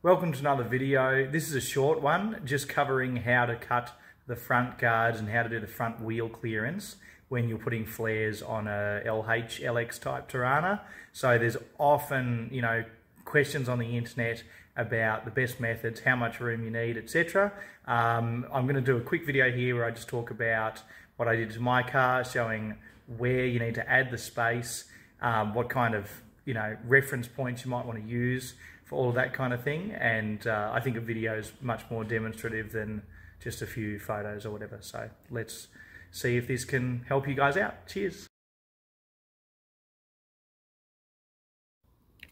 Welcome to another video. This is a short one, just covering how to cut the front guards and how to do the front wheel clearance when you're putting flares on a LH, LX type Torana. So there's often, you know, questions on the internet about the best methods, how much room you need, etc. Um, I'm going to do a quick video here where I just talk about what I did to my car, showing where you need to add the space, um, what kind of you know reference points you might want to use for all of that kind of thing. And uh, I think a video is much more demonstrative than just a few photos or whatever. So let's see if this can help you guys out. Cheers.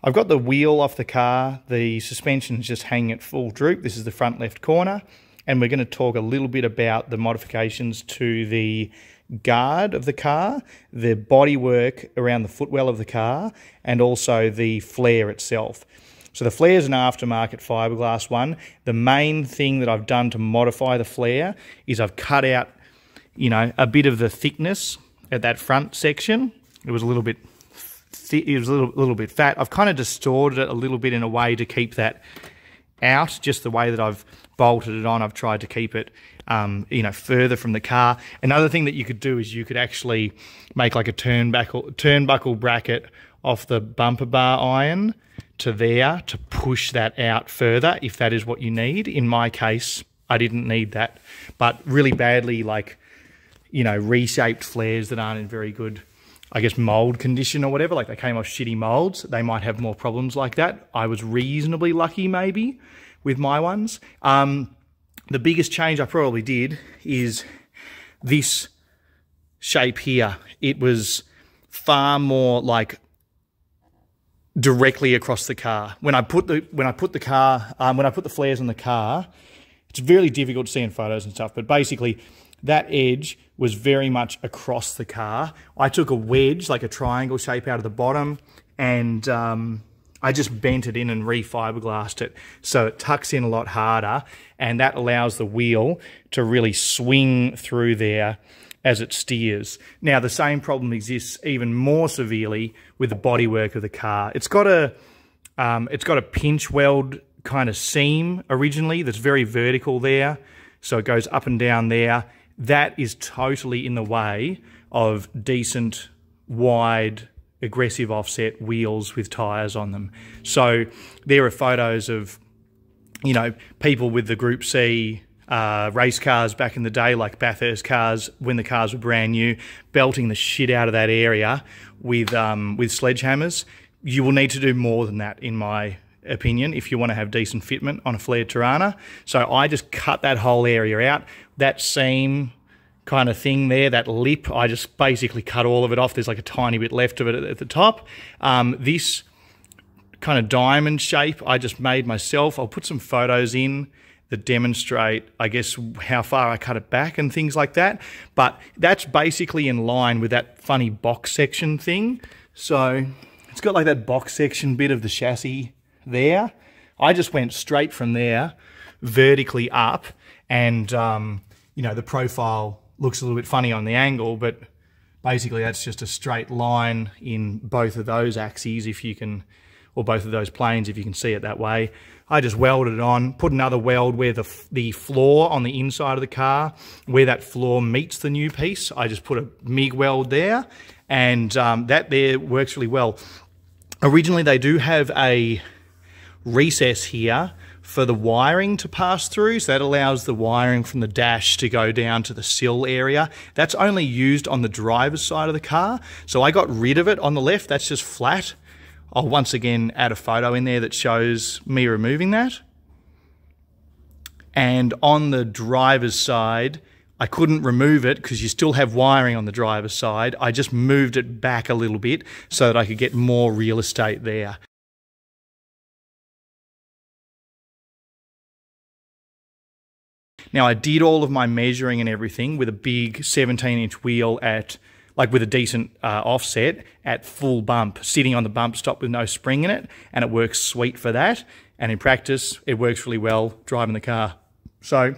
I've got the wheel off the car. The suspension is just hanging at full droop. This is the front left corner. And we're going to talk a little bit about the modifications to the guard of the car, the bodywork around the footwell of the car, and also the flare itself. So the flare is an aftermarket fiberglass one. The main thing that I've done to modify the flare is I've cut out, you know, a bit of the thickness at that front section. It was a little bit, it was a little, little bit fat. I've kind of distorted it a little bit in a way to keep that out, just the way that I've bolted it on. I've tried to keep it, um, you know, further from the car. Another thing that you could do is you could actually make like a turnbuckle, turnbuckle bracket off the bumper bar iron to there to push that out further if that is what you need. In my case, I didn't need that, but really badly like, you know, reshaped flares that aren't in very good, I guess, mold condition or whatever, like they came off shitty molds, they might have more problems like that. I was reasonably lucky maybe with my ones. Um, the biggest change I probably did is this shape here. It was far more like directly across the car. When I put the when I put the car um, when I put the flares on the car, it's really difficult to see in photos and stuff. But basically, that edge was very much across the car. I took a wedge, like a triangle shape, out of the bottom, and um, I just bent it in and refiberglassed it so it tucks in a lot harder, and that allows the wheel to really swing through there as it steers. Now, the same problem exists even more severely with the bodywork of the car. It's got a, um, it's got a pinch weld kind of seam originally that's very vertical there. So it goes up and down there. That is totally in the way of decent, wide, aggressive offset wheels with tyres on them. So there are photos of, you know, people with the Group C uh, race cars back in the day, like Bathurst cars, when the cars were brand new, belting the shit out of that area with um, with sledgehammers. You will need to do more than that, in my opinion, if you want to have decent fitment on a flared Torana. So I just cut that whole area out. That seam kind of thing there, that lip, I just basically cut all of it off. There's like a tiny bit left of it at the top. Um, this kind of diamond shape I just made myself. I'll put some photos in that demonstrate, I guess, how far I cut it back and things like that. But that's basically in line with that funny box section thing. So it's got like that box section bit of the chassis there. I just went straight from there, vertically up, and um, you know the profile looks a little bit funny on the angle, but basically that's just a straight line in both of those axes, if you can, or both of those planes, if you can see it that way. I just welded it on, put another weld where the, the floor on the inside of the car, where that floor meets the new piece. I just put a MIG weld there, and um, that there works really well. Originally, they do have a recess here for the wiring to pass through. So that allows the wiring from the dash to go down to the sill area. That's only used on the driver's side of the car. So I got rid of it on the left. That's just flat. I'll once again add a photo in there that shows me removing that. And on the driver's side, I couldn't remove it because you still have wiring on the driver's side. I just moved it back a little bit so that I could get more real estate there. Now I did all of my measuring and everything with a big 17 inch wheel at like with a decent uh, offset at full bump, sitting on the bump stop with no spring in it, and it works sweet for that. And in practice, it works really well driving the car. So,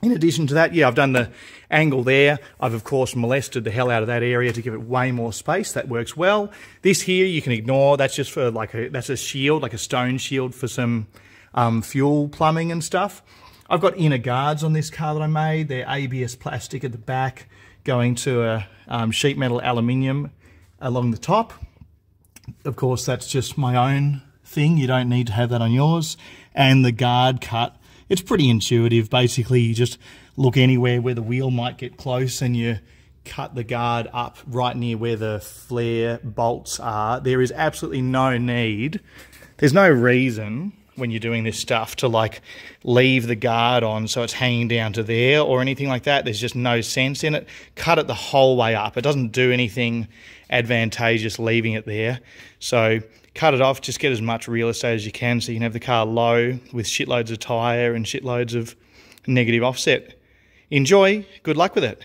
in addition to that, yeah, I've done the angle there. I've of course molested the hell out of that area to give it way more space. That works well. This here you can ignore. That's just for like a that's a shield, like a stone shield for some um, fuel plumbing and stuff. I've got inner guards on this car that I made. They're ABS plastic at the back going to a um, sheet metal aluminium along the top. Of course, that's just my own thing. You don't need to have that on yours. And the guard cut, it's pretty intuitive. Basically, you just look anywhere where the wheel might get close and you cut the guard up right near where the flare bolts are. There is absolutely no need, there's no reason when you're doing this stuff to like leave the guard on so it's hanging down to there or anything like that. There's just no sense in it. Cut it the whole way up. It doesn't do anything advantageous leaving it there. So cut it off, just get as much real estate as you can so you can have the car low with shitloads of tyre and shitloads of negative offset. Enjoy, good luck with it.